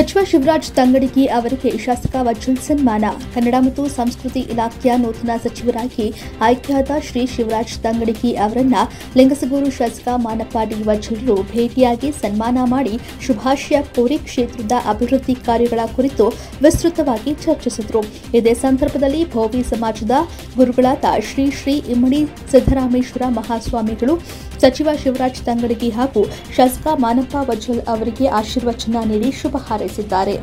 ಸಚಿವ ಶಿವರಾಜ್ ತಂಗಡಿಗಿ ಅವರಿಗೆ ಶಾಸಕ ವಜ್ಜಲ್ ಸನ್ಮಾನ. ಕನ್ನಡ ಮತ್ತು ಸಂಸ್ಕೃತಿ ಇಲಾಖೆಯ ನೂತನ ಸಚಿವರಾಗಿ ಆಯ್ಕೆಯಾದ ಶ್ರೀ ಶಿವರಾಜ್ ತಂಗಡಿಗಿ ಅವರನ್ನ ಲಿಂಗಸಗೂರು ಶಾಸಕ ಮಾನಪ್ಪ ಡಿ ವಜ್ಜಲರು ಭೇಟಿಯಾಗಿ ಸನ್ಮಾನ ಮಾಡಿ ಶುಭಾಶಯ ಕೋರಿ ಕ್ಷೇತ್ರದ ಅಭಿವೃದ್ಧಿ ಕಾರ್ಯಗಳ ಕುರಿತು ವಿಸ್ತೃತವಾಗಿ ಚರ್ಚಿಸಿದರು. ಇದೇ ಸಂದರ್ಭದಲ್ಲಿ ಭೋವಿ ಸಮಾಜದ ಗುರುಗಳಾದ ಶ್ರೀ ಶ್ರೀ ಇಮ್ಮಡಿ ಸಿದ್ದರಾಮೇಶ್ವರ ಮಹಾಸ್ವಾಮಿಗಳು, ಸಚಿವ ಶಿವರಾಜ್ ತಂಗಡಿಗಿ ಹಾಗೂ ಶಾಸಕ ಮಾನಪ್ಪ ವಜ್ಜಲ್ ಅವರಿಗೆ ಆಶೀರ್ವಚನ ನೀಡಿ ಶುಭ ಹಾರೈಸಿದ್ದಾರೆ